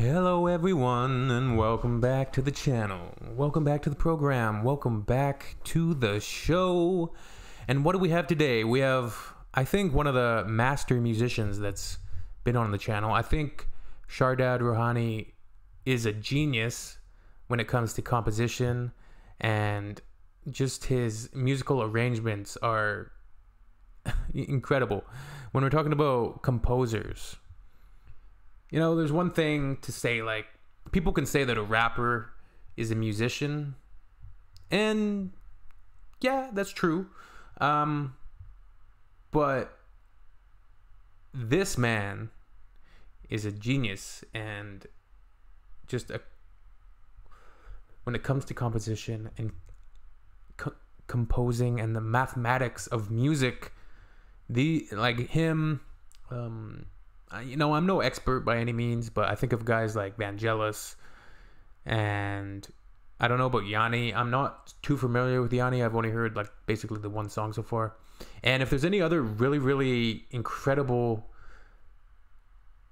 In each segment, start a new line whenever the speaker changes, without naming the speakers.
Hello, everyone, and welcome back to the channel. Welcome back to the program. Welcome back to the show. And what do we have today? We have, I think, one of the master musicians that's been on the channel. I think Shahrdad Rohani is a genius when it comes to composition, and just his musical arrangements are incredible. When we're talking about composers, you know, there's one thing to say, like, people can say that a rapper is a musician. And yeah, that's true. Um, but this man is a genius and just a when it comes to composition and co- composing and the mathematics of music the like him um you know, I'm no expert by any means, but I think of guys like Vangelis and I don't know about Yanni. I'm not too familiar with Yanni. I've only heard like basically the one song so far. And if there's any other really, really incredible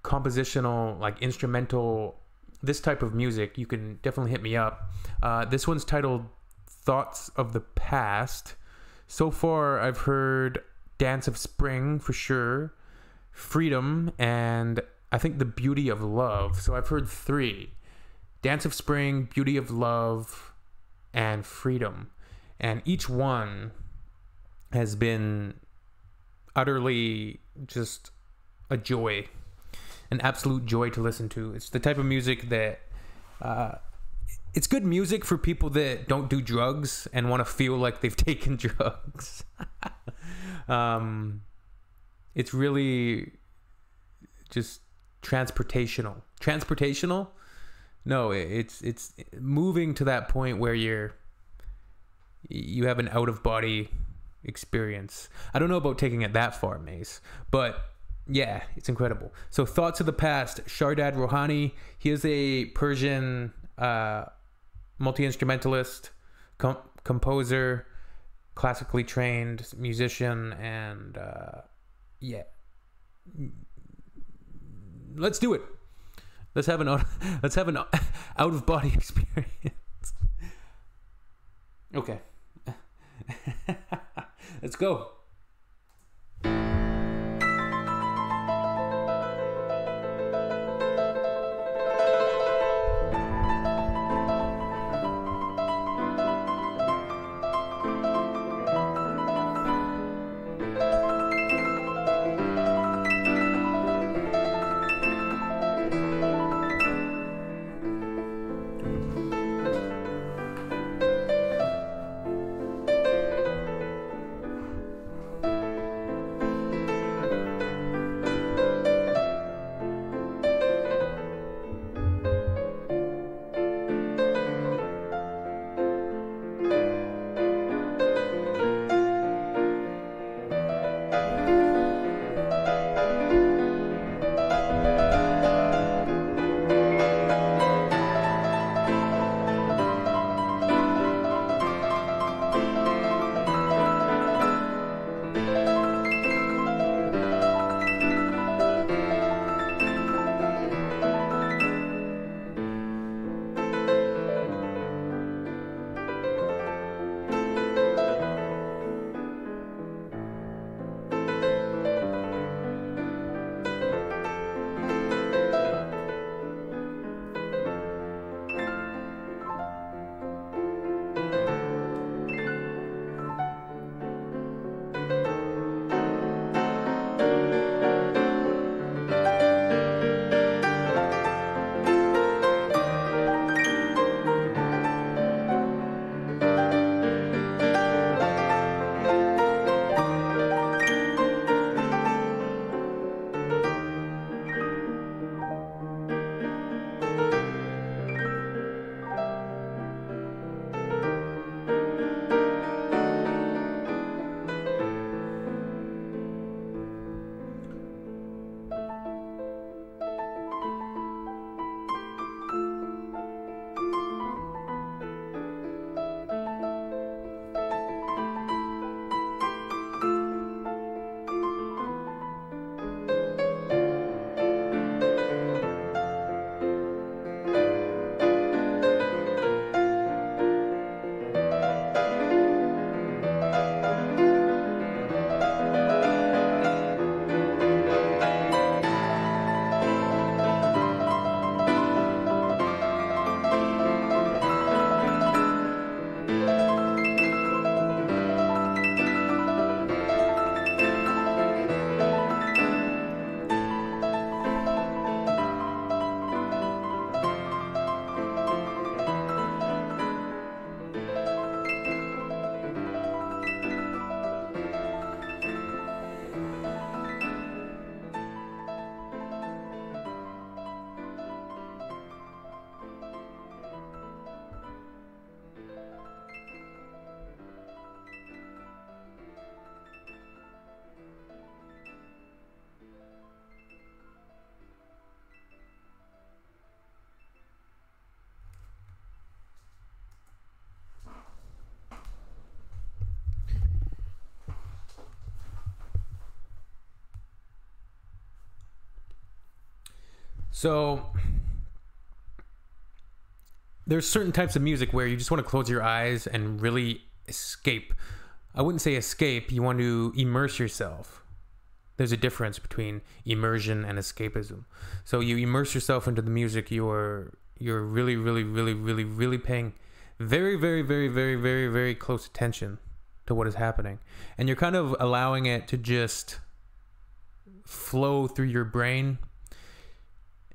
compositional, like instrumental, this type of music, you can definitely hit me up. Uh, this one's titled Thoughts of the Past. So far, I've heard Dance of Spring for sure freedom, and I think the beauty of love. So I've heard three Dance of Spring, Beauty of Love, and Freedom. And each one has been utterly just a joy, an absolute joy to listen to. It's the type of music that. Uh, it's good music for people that don't do drugs and want to feel like they've taken drugs. um, it's really just transportational. Transportational? No, it's it's moving to that point where you're you have an out of body experience. I don't know about taking it that far, Mace, but yeah, it's incredible. So, thoughts of the past. Shahrdad Rohani. He is a Persian uh, multi instrumentalist, com- composer, classically trained musician, and uh, yeah, let's do it. Let's have an let's have an out of body experience. Okay. let's go. So there's certain types of music where you just want to close your eyes and really escape. I wouldn't say escape, you want to immerse yourself. There's a difference between immersion and escapism. So you immerse yourself into the music, you're you're really really really really really paying very very very very very very close attention to what is happening. And you're kind of allowing it to just flow through your brain.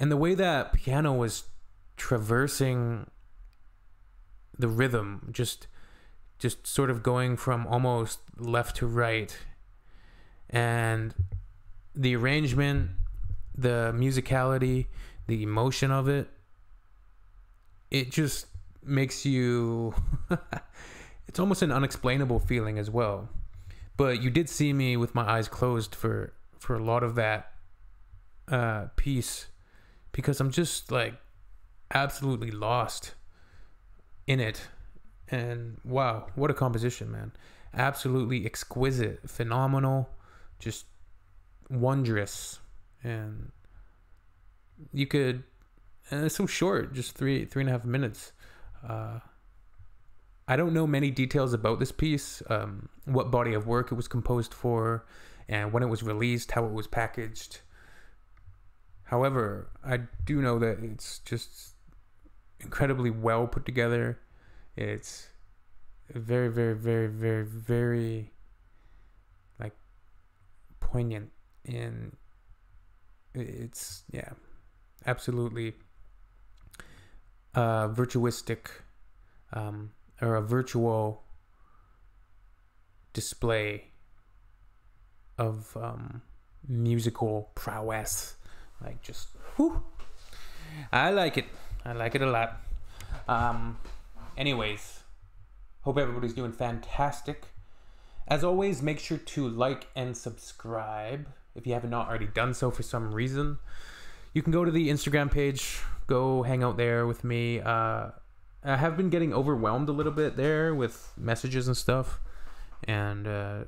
And the way that piano was traversing the rhythm just just sort of going from almost left to right and the arrangement the musicality the emotion of it it just makes you it's almost an unexplainable feeling as well. But you did see me with my eyes closed for for a lot of that uh piece because i'm just like absolutely lost in it. And wow, what a composition, man. Absolutely exquisite, phenomenal, just wondrous. And you could, and it's so short, just three, three and a half minutes. Uh, I don't know many details about this piece, um, what body of work it was composed for, and when it was released, how it was packaged. However, I do know that it's just incredibly well put together. It's very, very, very, very, very like poignant and it's yeah, absolutely uh virtuistic um or a virtual display of um musical prowess like just whew. I like it. I like it a lot. Um, anyways, hope everybody's doing fantastic. As always, make sure to like and subscribe if you have not already done so for some reason. You can go to the Instagram page, go hang out there with me. Uh, I have been getting overwhelmed a little bit there with messages and stuff. And uh,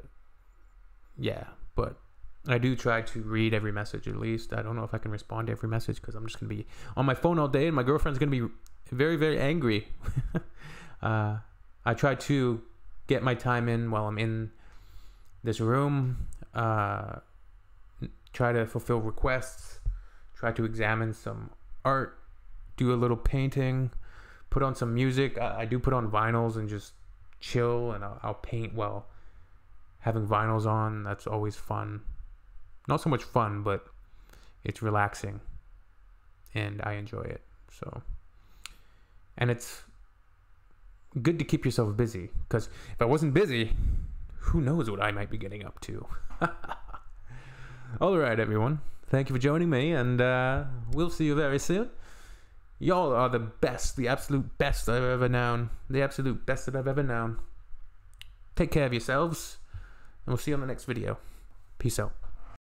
yeah, but I do try to read every message at least. I don't know if I can respond to every message because I'm just gonna be on my phone all day, and my girlfriend's gonna be very, very angry. uh, I try to get my time in while I'm in this room. Uh, try to fulfill requests. Try to examine some art. Do a little painting. Put on some music. I, I do put on vinyls and just chill, and I'll, I'll paint while having vinyls on. That's always fun not so much fun, but it's relaxing and I enjoy it. So, and it's good to keep yourself busy because if I wasn't busy, who knows what I might be getting up to. All right, everyone. Thank you for joining me, and uh, we'll see you very soon. Y'all are the best, the absolute best I've ever known. The absolute best that I've ever known. Take care of yourselves, and we'll see you on the next video. Peace out.